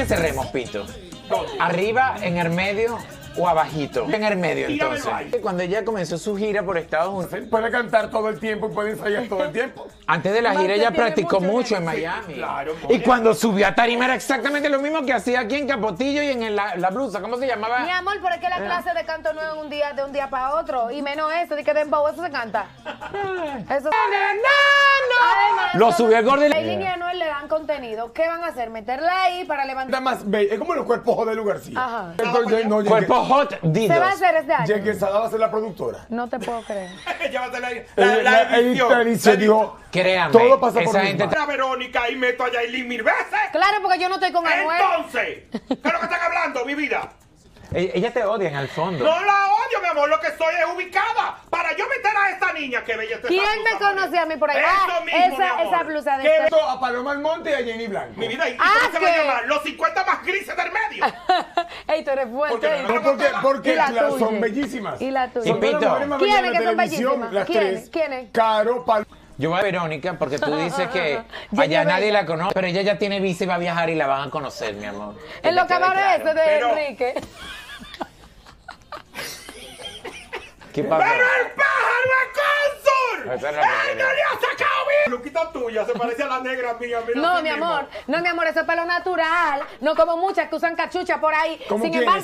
qué cerremos, Pito? ¿Arriba, en el medio o abajito? En el medio, entonces. Cuando ella comenzó su gira por Estados Unidos, Puede cantar todo el tiempo y puede ensayar todo el tiempo. antes de la gira que ella practicó mucho en. Miami. Claro, y cuando subió a tarima era exactamente lo mismo que hacía aquí en Capotillo y en el- la, la blusa. ¿Cómo se llamaba? Mi amor, pero es que la clase de canto no es un día de un día para otro. Y menos eso, de que dembow, eso se canta. Eso. Además, Lo subió el gordo y- La línea dan contenido. ¿Qué van a hacer? Meterla ahí para Nada levantar. más bella. Es como los cuerpos de Lugar García. Ajá. Entonces, no, Cuerpo hot, didos. Se va a hacer este año. Llegue Sada va a ser la productora. No te puedo creer. Llévate la, la, la la- edición. la edición, digo, Créame, todo pasa por esa mi gente mano. a Verónica y meto a Yailin mil veces. Claro, porque yo no estoy con Anuel. Entonces, ¿qué es lo que están hablando, mi vida? Ella te odia en el fondo. No la odio, mi amor, lo que soy es ubicada. Para yo meter niña que bella está ¿Quién me María. a mí por ahí? Eso Ah, mismo, mi esa, amor. esa blusa de ¿Qué a Paloma Almonte y a Jenny Blanco? Mi vida, ¿y Ah, cómo se va a que- llamar? Los 50 más grises del medio. Ey, tú eres fuerte. Porque No, porque, porque Y la las tuya. son bellísimas. Y la tuya. Son de las Pito. mujeres más ¿Quiénes bellas de que son televisión, bellísimas? Las ¿Quiénes? tres. ¿Quiénes? Caro, Paloma. Yo voy a Verónica porque tú dices que allá nadie bella. la conoce, pero ella ya tiene visa y va a viajar y la van a conocer, mi amor. Que En te los quede claro. de Pero- Enrique. ¿Qué pasó? ¡Pero el es! Esa es la que ¡Él quería. no le ha sacado bien! Luquita tuya, se parece a la negra mía. mira No, mi mismo. amor, no, mi amor, eso es pelo natural. No como muchas que usan cachucha por ahí. ¿Cómo Sin embargo,